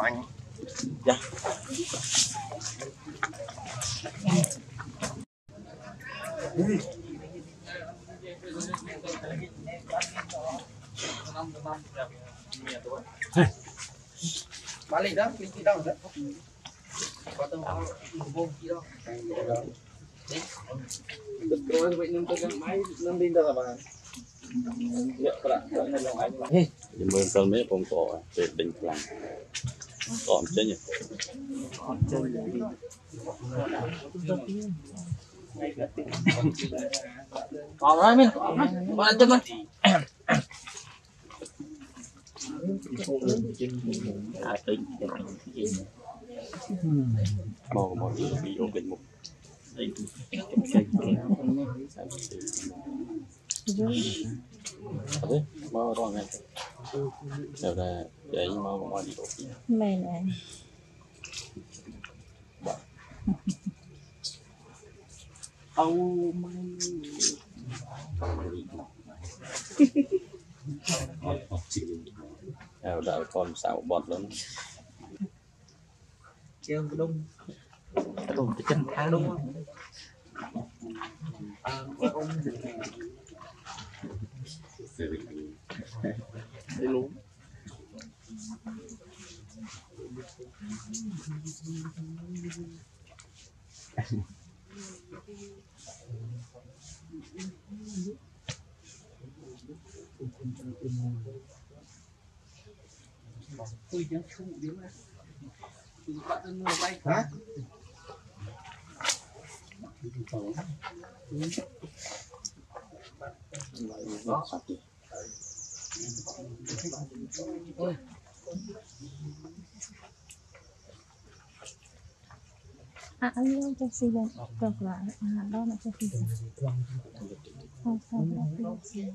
mạnh dạ. balik dah, pergi down dah. Kau rồi vậy pergi down. Betul, baik nampak kan mai, nampak indah lah bang. Ya, perak, perak ni long air. Jemur mấy, ni pun kau, sedang pelan còn chứ nhỉ? Còn chơi đi còn rồi mình còn ăn chân mình à tính màu màu gì? Bị ổn định một. Đây màu rồi này. Yaudah, ya ini mau mau di kopi. Mana? Oh my. Ya udah con sao bọt luôn. Chưa đúng. Đúng cái chân khá đúng không? À, ông thấy lúa Tôi nhớ không điếu này. Tôi bay. Hả? Hãy subscribe cho kênh Ghiền Mì Gõ Để không bỏ lỡ những video hấp dẫn À, anh luôn cho xin lên được lại à, đó là cho xin không không không xin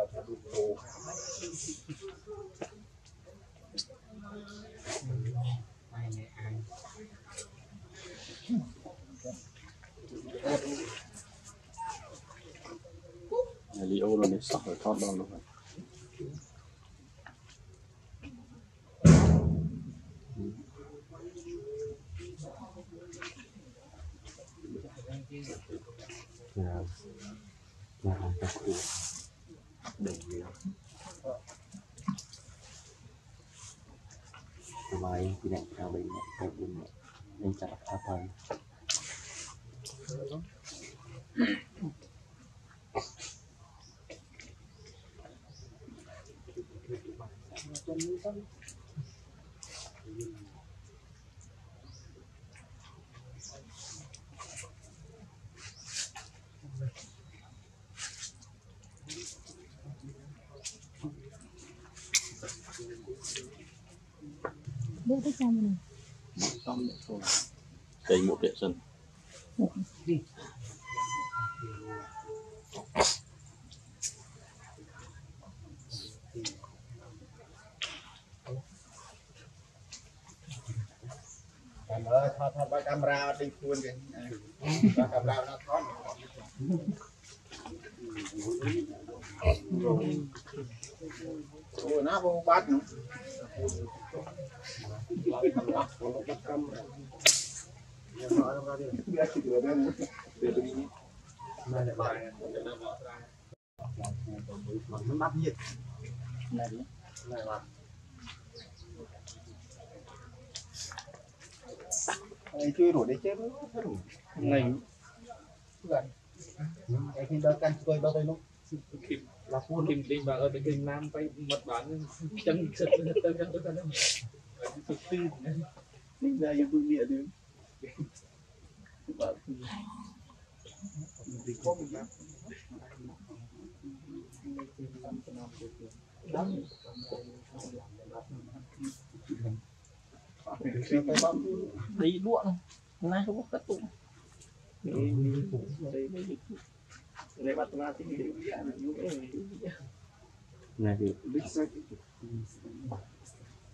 đáng hết rồi nó sọc rồi thoát đâu luôn rồi là là ปีนังทางไปเนี่ยไปบุญเนี่ยนี่องจากอาภรณ์จนนี้ต้อง xong để thôi đây một vệ sân Hãy subscribe cho kênh Ghiền Mì Gõ Để không bỏ lỡ những video hấp dẫn bắt nữa nó bắt nhiệt này. Này là này chưa đủ để chết này cái khi đó căn tôi bao tay lúc là phun kim đi bà ơi nam phải mật bản chân sực tới căn tôi mình ra những phương địa nữa Bảo phương đi đuộng nay không có cất tụng đây bắt ra thì này thì biết sao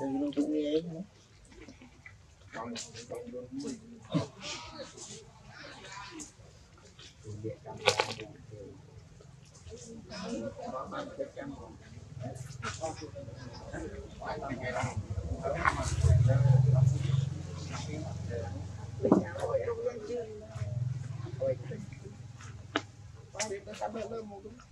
Đừng nó cũng như ấy Hãy subscribe cho kênh Ghiền Mì Gõ Để không bỏ lỡ những video hấp dẫn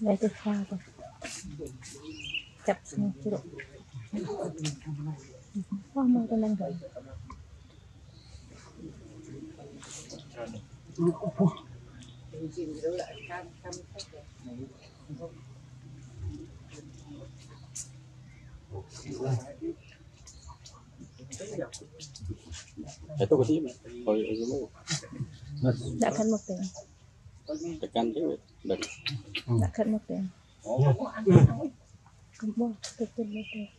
lấy tôi pha rồi chập xong chế độ. Hoa mơ tôi lên rồi Để ke sini. Kalau itu mau đã khăn Tak akan moping. Tekan dia. Tak akan moping. Oh. Kemudian kita boleh